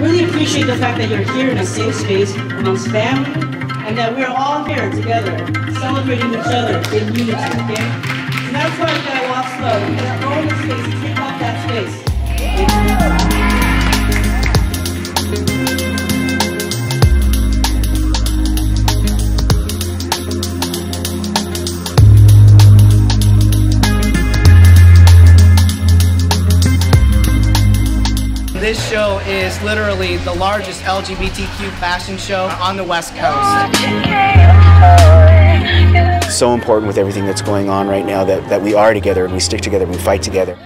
really appreciate the fact that you're here in a safe space amongst family and that we're all here together celebrating each other in unity, okay? And that's why gotta walk slow. We gotta own space, take up that space. This show is literally the largest LGBTQ fashion show on the West Coast. so important with everything that's going on right now that, that we are together and we stick together and we fight together.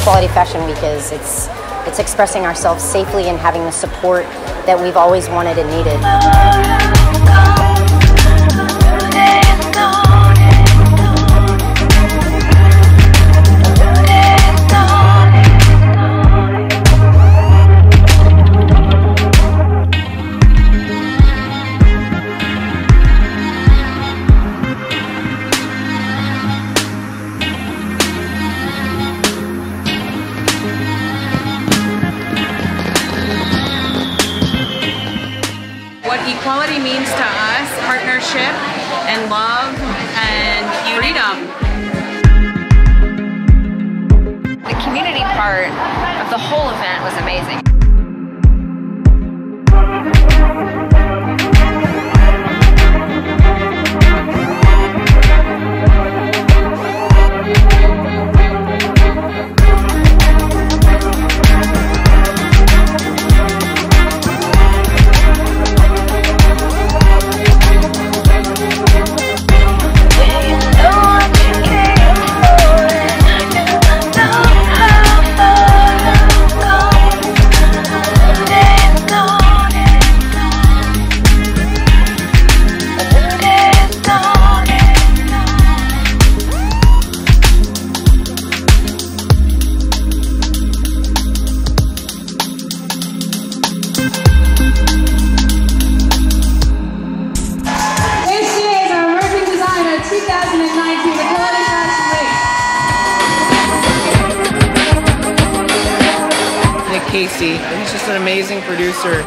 Equality Fashion Week is it's it's expressing ourselves safely and having the support that we've always wanted and needed. Equality means to us, partnership and love and freedom. The community part of the whole event was amazing. Kacy, he's just an amazing producer.